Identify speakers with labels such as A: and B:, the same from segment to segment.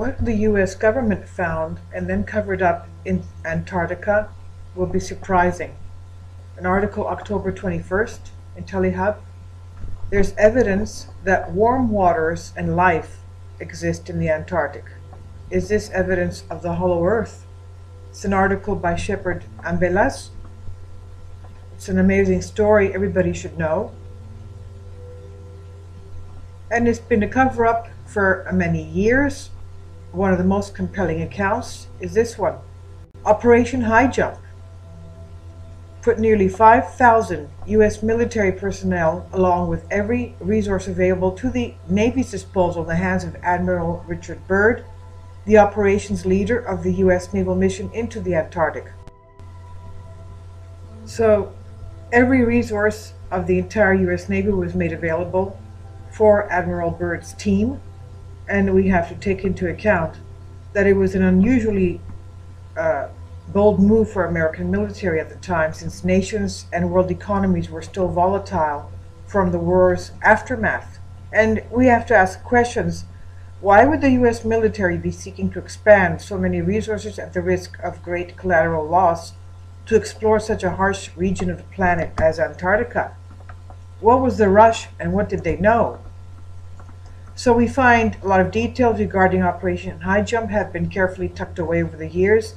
A: What the US government found and then covered up in Antarctica will be surprising. An article October 21st in Intellihub. There's evidence that warm waters and life exist in the Antarctic. Is this evidence of the hollow earth? It's an article by Shepard Ambellas. It's an amazing story everybody should know. And it's been a cover up for many years. One of the most compelling accounts is this one Operation High Jump put nearly 5,000 U.S. military personnel, along with every resource available to the Navy's disposal, in the hands of Admiral Richard Byrd, the operations leader of the U.S. naval mission into the Antarctic. So, every resource of the entire U.S. Navy was made available for Admiral Byrd's team and we have to take into account that it was an unusually uh, bold move for American military at the time, since nations and world economies were still volatile from the war's aftermath. And we have to ask questions why would the U.S. military be seeking to expand so many resources at the risk of great collateral loss to explore such a harsh region of the planet as Antarctica? What was the rush and what did they know? So we find a lot of details regarding Operation High Jump have been carefully tucked away over the years.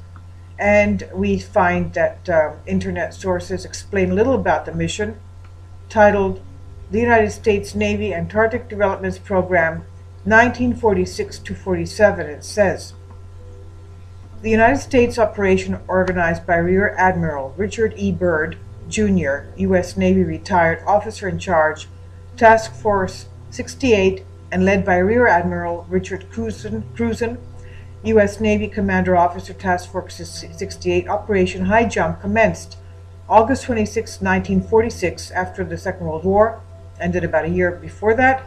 A: And we find that um, internet sources explain little about the mission, titled The United States Navy Antarctic Developments Program 1946 to 47. It says, the United States operation organized by Rear Admiral Richard E. Byrd, Jr., U.S. Navy retired officer in charge, Task Force 68 and led by Rear Admiral Richard Cruzen, U.S. Navy Commander Officer Task Force 68 Operation High Jump commenced August 26, 1946, after the Second World War, ended about a year before that,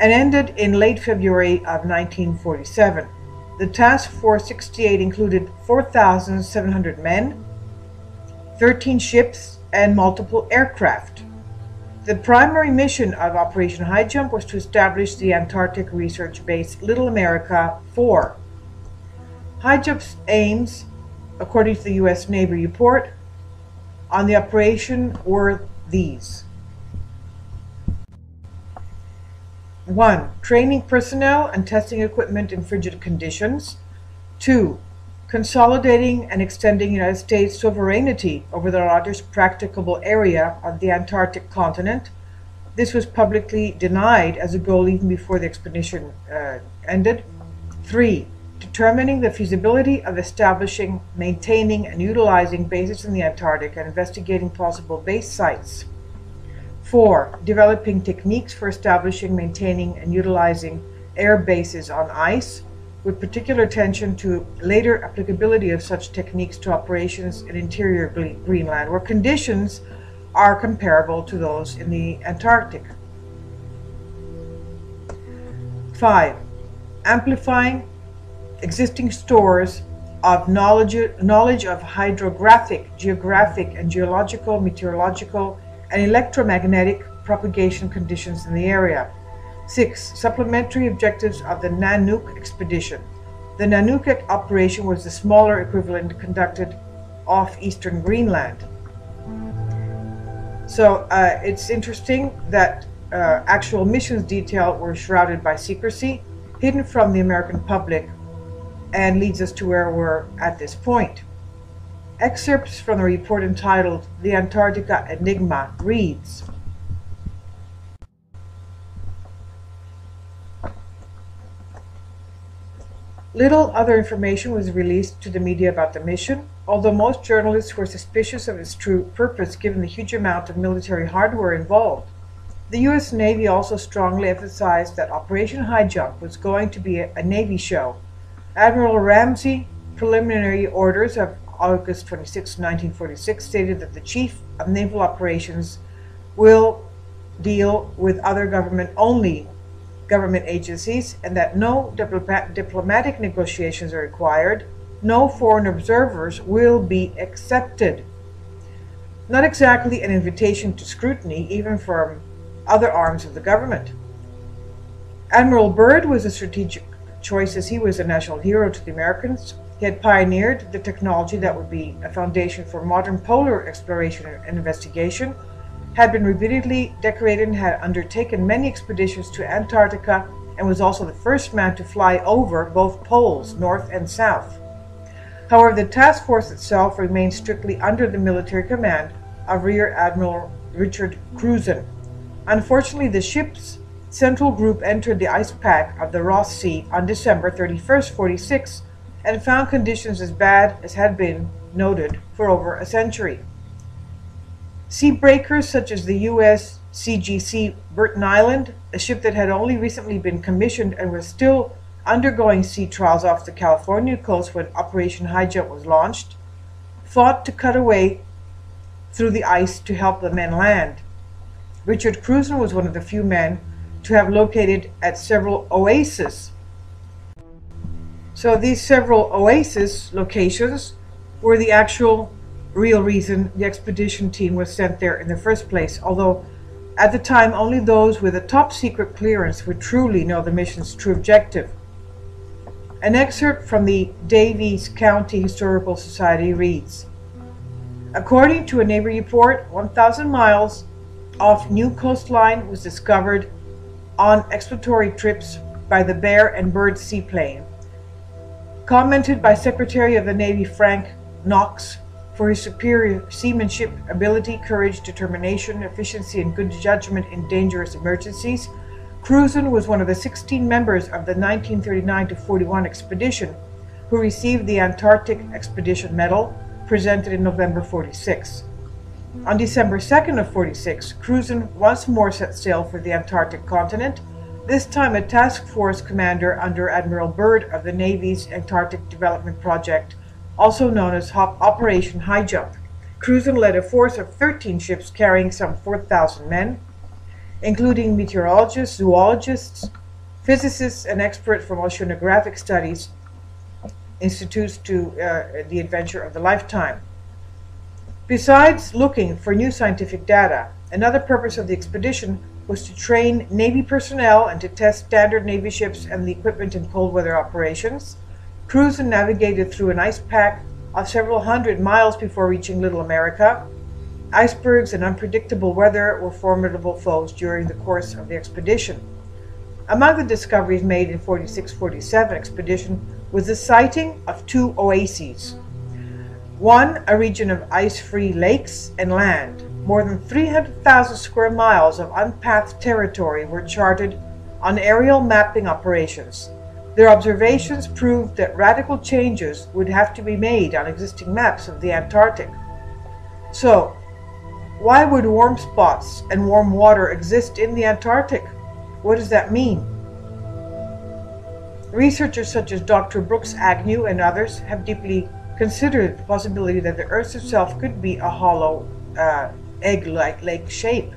A: and ended in late February of 1947. The Task Force 68 included 4,700 men, 13 ships, and multiple aircraft. The primary mission of Operation High Jump was to establish the Antarctic research base Little America 4. High Jump's aims, according to the U.S. Navy report, on the operation were these. 1. Training personnel and testing equipment in frigid conditions. 2 consolidating and extending United States sovereignty over the largest practicable area of the Antarctic continent. This was publicly denied as a goal even before the expedition uh, ended. Three, determining the feasibility of establishing, maintaining, and utilizing bases in the Antarctic and investigating possible base sites. Four, developing techniques for establishing, maintaining, and utilizing air bases on ice with particular attention to later applicability of such techniques to operations in interior Greenland, where conditions are comparable to those in the Antarctic. 5. Amplifying existing stores of knowledge, knowledge of hydrographic, geographic, and geological, meteorological, and electromagnetic propagation conditions in the area 6. Supplementary objectives of the Nanook expedition. The Nanook operation was the smaller equivalent conducted off eastern Greenland. So uh, it's interesting that uh, actual missions detail were shrouded by secrecy, hidden from the American public, and leads us to where we're at this point. Excerpts from the report entitled The Antarctica Enigma reads Little other information was released to the media about the mission, although most journalists were suspicious of its true purpose given the huge amount of military hardware involved. The U.S. Navy also strongly emphasized that Operation High Jump was going to be a, a Navy show. Admiral Ramsey preliminary orders of August 26, 1946 stated that the Chief of Naval Operations will deal with other government only government agencies and that no diplomatic negotiations are required, no foreign observers will be accepted. Not exactly an invitation to scrutiny, even from other arms of the government. Admiral Byrd was a strategic choice as he was a national hero to the Americans. He had pioneered the technology that would be a foundation for modern polar exploration and investigation, had been repeatedly decorated and had undertaken many expeditions to Antarctica, and was also the first man to fly over both poles, north and south. However, the task force itself remained strictly under the military command of Rear Admiral Richard Cruzen. Unfortunately, the ship's central group entered the ice pack of the Ross Sea on December 31, 46, and found conditions as bad as had been noted for over a century. Sea breakers such as the US CGC Burton Island, a ship that had only recently been commissioned and was still undergoing sea trials off the California coast when Operation High Jump was launched, fought to cut away through the ice to help the men land. Richard Cruzen was one of the few men to have located at several oases. So these several oasis locations were the actual real reason the expedition team was sent there in the first place, although at the time only those with a top secret clearance would truly know the mission's true objective. An excerpt from the Daviess County Historical Society reads According to a Navy report, 1,000 miles off new coastline was discovered on exploratory trips by the Bear and Bird seaplane. Commented by Secretary of the Navy Frank Knox for his superior seamanship, ability, courage, determination, efficiency, and good judgment in dangerous emergencies, Cruzen was one of the 16 members of the 1939 to 41 expedition who received the Antarctic Expedition Medal presented in November 46. On December 2nd of 46, Cruzen once more set sail for the Antarctic continent, this time a task force commander under Admiral Byrd of the Navy's Antarctic Development Project, also known as Operation High Jump. Cruzen led a force of 13 ships carrying some 4,000 men, including meteorologists, zoologists, physicists, and experts from oceanographic studies institutes to uh, the adventure of the lifetime. Besides looking for new scientific data, another purpose of the expedition was to train Navy personnel and to test standard Navy ships and the equipment in cold weather operations. Cruzen navigated through an ice pack of several hundred miles before reaching Little America, Icebergs and unpredictable weather were formidable foes during the course of the expedition. Among the discoveries made in 46-47 expedition was the sighting of two oases. One, a region of ice-free lakes and land. More than 300,000 square miles of unpathed territory were charted on aerial mapping operations. Their observations proved that radical changes would have to be made on existing maps of the Antarctic. So, why would warm spots and warm water exist in the Antarctic? What does that mean? Researchers such as Dr. Brooks Agnew and others have deeply considered the possibility that the Earth itself could be a hollow uh, egg-like lake shape,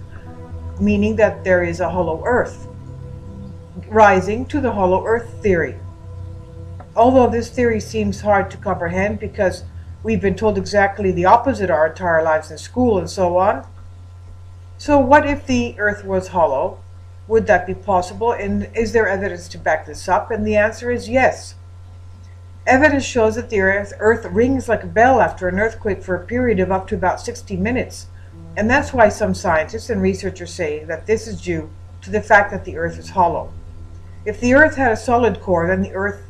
A: meaning that there is a hollow Earth, rising to the hollow Earth theory. Although this theory seems hard to comprehend because We've been told exactly the opposite our entire lives in school and so on. So what if the earth was hollow? Would that be possible? And is there evidence to back this up? And the answer is yes. Evidence shows that the earth, earth rings like a bell after an earthquake for a period of up to about 60 minutes. And that's why some scientists and researchers say that this is due to the fact that the earth is hollow. If the earth had a solid core, then the earth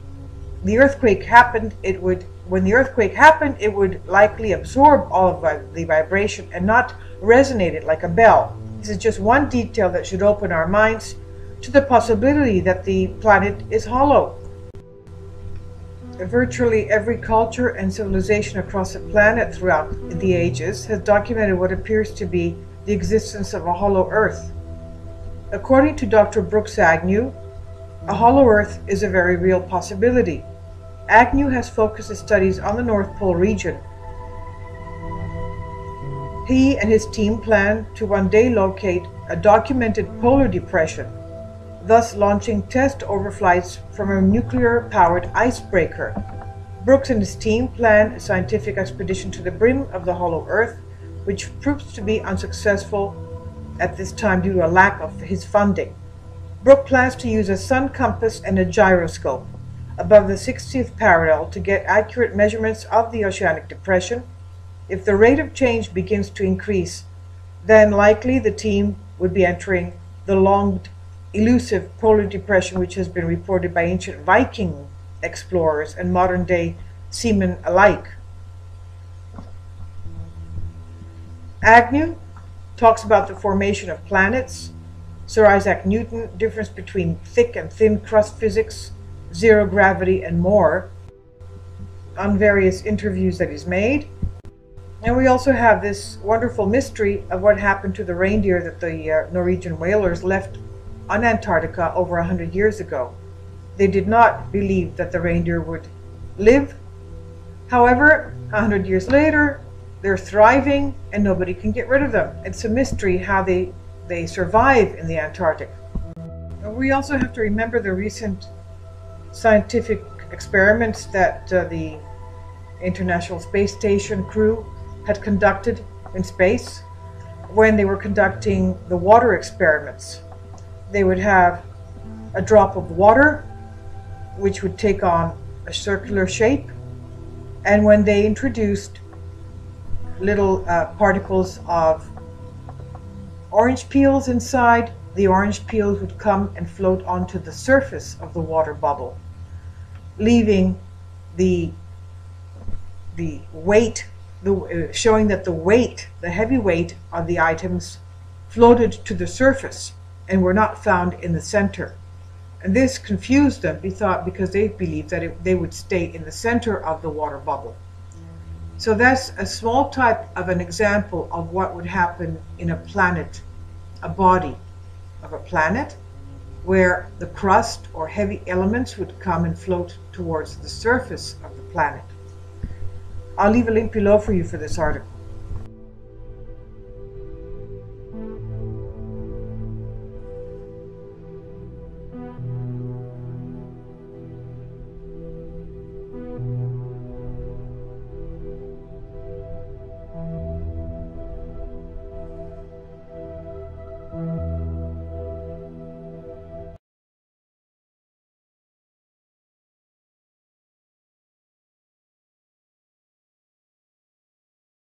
A: the earthquake happened, it would when the earthquake happened, it would likely absorb all of the vibration and not resonate it like a bell. This is just one detail that should open our minds to the possibility that the planet is hollow. Virtually every culture and civilization across the planet throughout the ages has documented what appears to be the existence of a hollow Earth. According to Dr. Brooks Agnew, a hollow Earth is a very real possibility. Agnew has focused his studies on the North Pole region. He and his team plan to one day locate a documented polar depression, thus launching test overflights from a nuclear-powered icebreaker. Brooks and his team plan a scientific expedition to the brim of the hollow Earth, which proves to be unsuccessful at this time due to a lack of his funding. Brooks plans to use a sun compass and a gyroscope. above the 60th parallel to get accurate measurements of the oceanic depression. If the rate of change begins to increase, then likely the team would be entering the long elusive polar depression which has been reported by ancient Viking explorers and modern day seamen alike. Agnew talks about the formation of planets, Sir Isaac Newton, difference between thick and thin crust physics, zero gravity, and more on various interviews that he's made. And we also have this wonderful mystery of what happened to the reindeer that the uh, Norwegian whalers left on Antarctica over a hundred years ago. They did not believe that the reindeer would live. However, a hundred years later, they're thriving and nobody can get rid of them. It's a mystery how they, they survive in the Antarctic. We also have to remember the recent scientific experiments that uh, the International Space Station crew had conducted in space when they were conducting the water experiments. They would have a drop of water, which would take on a circular shape, and when they introduced little uh, particles of orange peels inside, the orange peels would come and float onto the surface of the water bubble, leaving the the weight the, uh, showing that the weight, the heavy weight of the items floated to the surface and were not found in the center. And this confused them thought, because they believed that it, they would stay in the center of the water bubble. So that's a small type of an example of what would happen in a planet, a body of a planet, where the crust or heavy elements would come and float towards the surface of the planet. I'll leave a link below for you for this article.